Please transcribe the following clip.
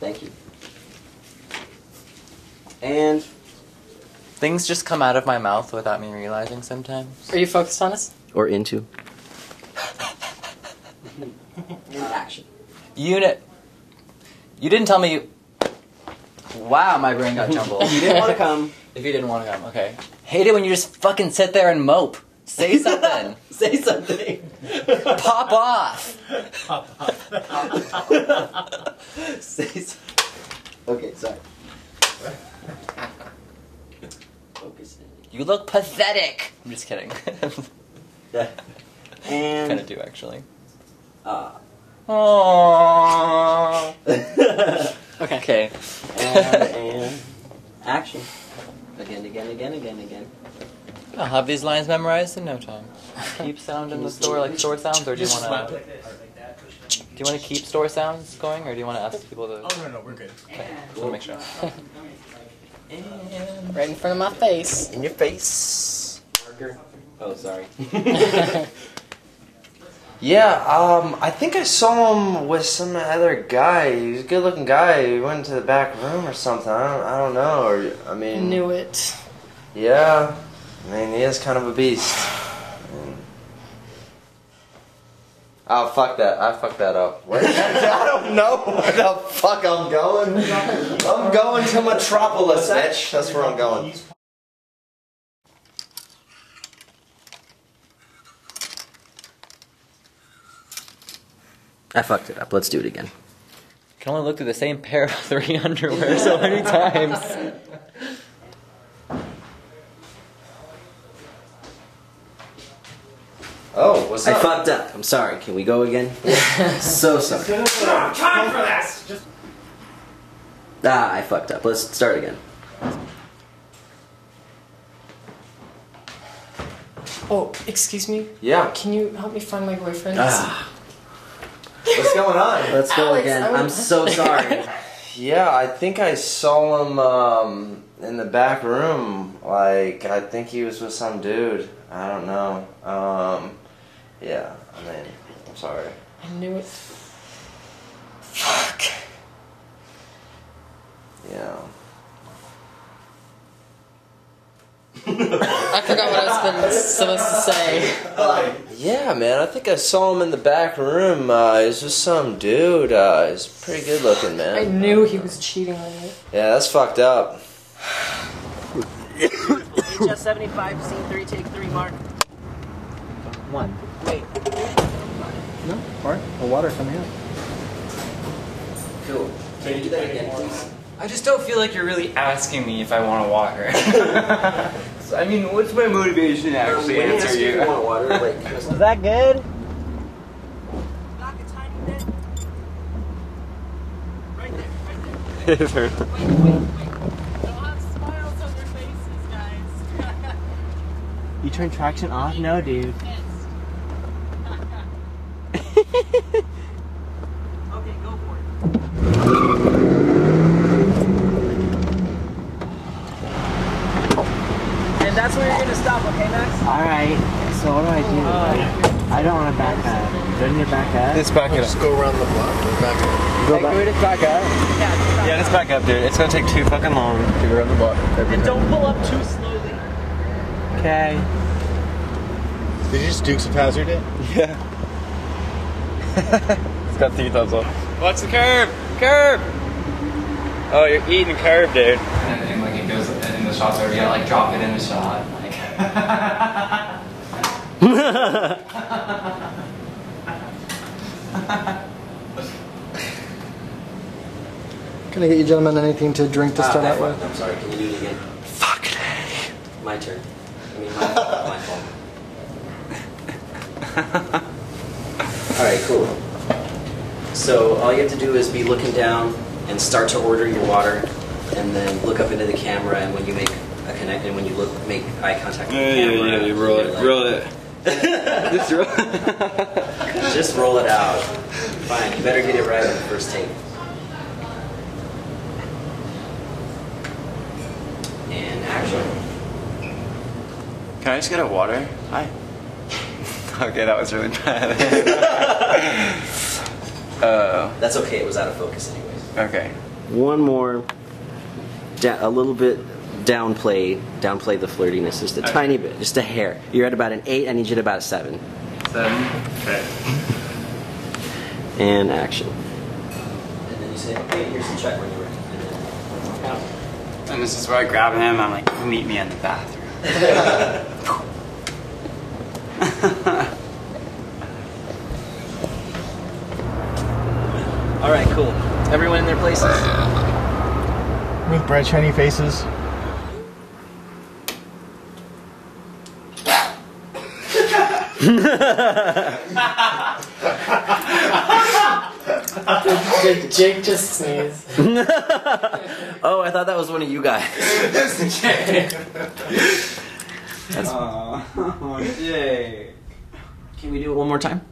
Thank you. And Things just come out of my mouth without me realizing sometimes. Are you focused on us? or into. and action. Unit. You didn't tell me. You... Wow, my brain got jumbled. You didn't want to come. If you didn't want to come, okay. Hate it when you just fucking sit there and mope. Say something. Say something. Pop off. Pop off. Say something. Okay, sorry. Focus You look pathetic. I'm just kidding. in. kind of do actually. Uh, Aww. Okay. Okay. and, and action. Again, again, again, again, again. I'll have these lines memorized in no time. Keep sound in the store like store sounds, or do you want to? Do you want to keep store sounds going, or do you want to ask people to? Oh no, no, we're good. Okay, just want to make sure. Right in front of my face. In your face. Marker. Oh, sorry. Yeah, um, I think I saw him with some other guy. He was a good-looking guy. He went into the back room or something. I don't, I don't know. Or I mean, Knew it. yeah. I mean, he is kind of a beast. And- Oh fuck that! I fucked that up. Where, I don't know where the fuck I'm going. I'm going to Metropolis, bitch. That's where I'm going. I fucked it up. Let's do it again. Can only look through the same pair of three underwear so many times. Oh, what's I up? fucked up. I'm sorry. Can we go again? so sorry. Time for this. Just Ah, I fucked up. Let's start again. Oh, excuse me. Yeah. Can you help me find my boyfriend? Ah, What's going on? let's go Alex, again. I would- I'm so sorry. Yeah, I think I saw him um, in the back room. Like, I think he was with some dude. I don't know. Um, yeah, I mean, I'm sorry. I knew it. Fuck. Yeah. I forgot what I was supposed to say. Yeah, man, I think I saw him in the back room. Uh, he's with some dude. Uh, he's pretty good looking, man. I knew he was cheating on me. Yeah, that's fucked up. HS 75, scene 3, take 3, mark. One. Wait. No, or the water coming out. Cool. Can you do that again, please? I just don't feel like you're really asking me if I want to water. so, I mean, what's my motivation to actually when answer you? you want water, like, Is that good? Knock a tiny bit. Right there, right there. Wait, wait, wait. Don't have smiles on your faces, guys. You turn traction off? No, dude. okay, go for it. And that's where you're gonna stop, okay, Max? Alright, so what do I do? Uh, I don't want to back up. Do I need to back up? Let's back it up. Just go around the block. Go back up. Go back. just back up? Yeah, just back up, dude. It's gonna take too fucking long. To go around the block. And don't pull up too slowly. Okay. Did you just Dukes of Hazzard it? Yeah. it's got three thumbs up. What's the curve? Curve! Oh, you're eating curve, dude. And, and like it goes in the shots where you like drop it in the shot. Like. Can I get you gentlemen anything to drink to Ah, start I out with? I'm sorry. Can you do it again? Fuck My turn. I mean, my fault. My fault. Alright, cool. So all you have to do is be looking down and start to order your water, and then look up into the camera. And when you make a connect, and when you look, make eye contact with the camera. you're like- it. Just roll Just roll it out. Fine. You better get it right on the first take. And action. Can I just get a water? Hi. okay, that was really bad. Oh, That's okay. It was out of focus anyways. okay. one more, da- a little bit downplay, downplay the flirtiness just a Okay. tiny bit, just a hair. You're at about an eight. I need you at about a seven. Seven. Okay. And action. And then you say, okay, here's the check when you're ready. And then count. And this is where I grab him. I'm like, meet me in the bathroom. All right, cool. Everyone in their places. With bright shiny faces. Jake, Jake just sneezed. Oh, I thought that was one of you guys. That's Jake. oh, Jay. Can we do it one more time?